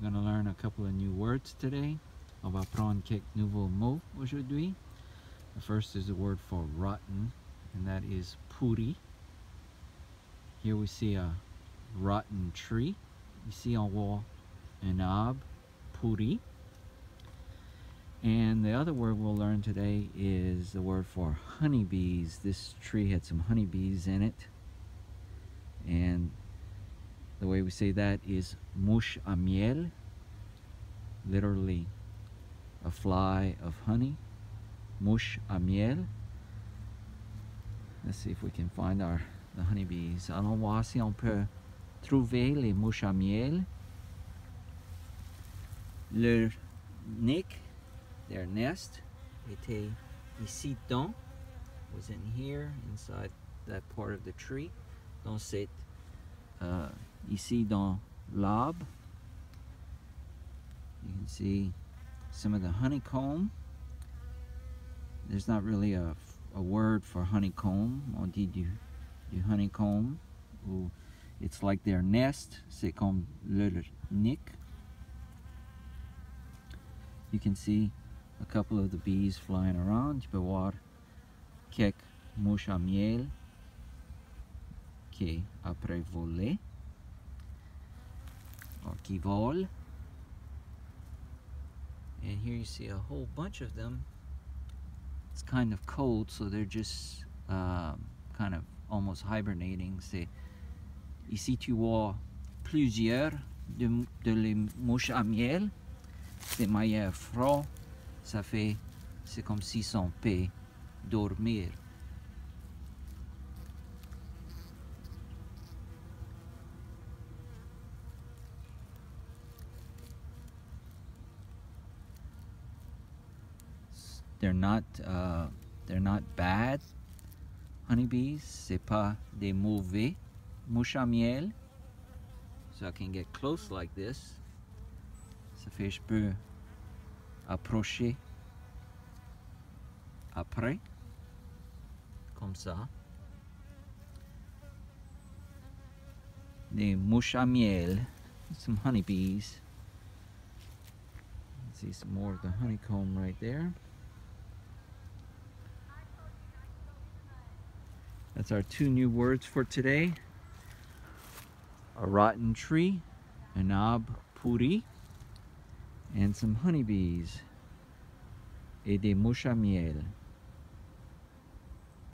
We're going to learn a couple of new words today. On va apprendre quelques nouveaux mots aujourd'hui. The first is the word for rotten, and that is pourri. Here we see a rotten tree. Ici on voit un arbre pourri. And the other word we'll learn today is the word for honeybees. This tree had some honeybees in it. The way we say that is mouche à miel, literally a fly of honey. Mouche à miel. Let's see if we can find our the honeybees. Allons voir si on peut trouver les mouches à miel. Leur nick, their nest, était ici dans, was in here, inside that part of the tree. Dans cette uh, ici dans l'arbre. You can see some of the honeycomb. There's not really a, a word for honeycomb. On dit du, du honeycomb. Ou it's like their nest. C'est comme leur nick. You can see a couple of the bees flying around. Tu peux voir quelques mouches à miel qui après volé or qui volent. And here you see a whole bunch of them. It's kind of cold, so they're just um, kind of almost hibernating. C'est ici tu vois plusieurs de, de les mouches à miel. C'est maillot froid. Ça fait, c'est comme si son peut dormir. They're not uh, they're not bad honeybees. C'est pas des mauvais mouches miel. So I can get close like this. Ça fait je peux approcher après comme ça. Des mouches à miel, some honeybees. See some more of the honeycomb right there. That's our two new words for today. A rotten tree, an arbre pourri, and some honeybees et des mouches miel.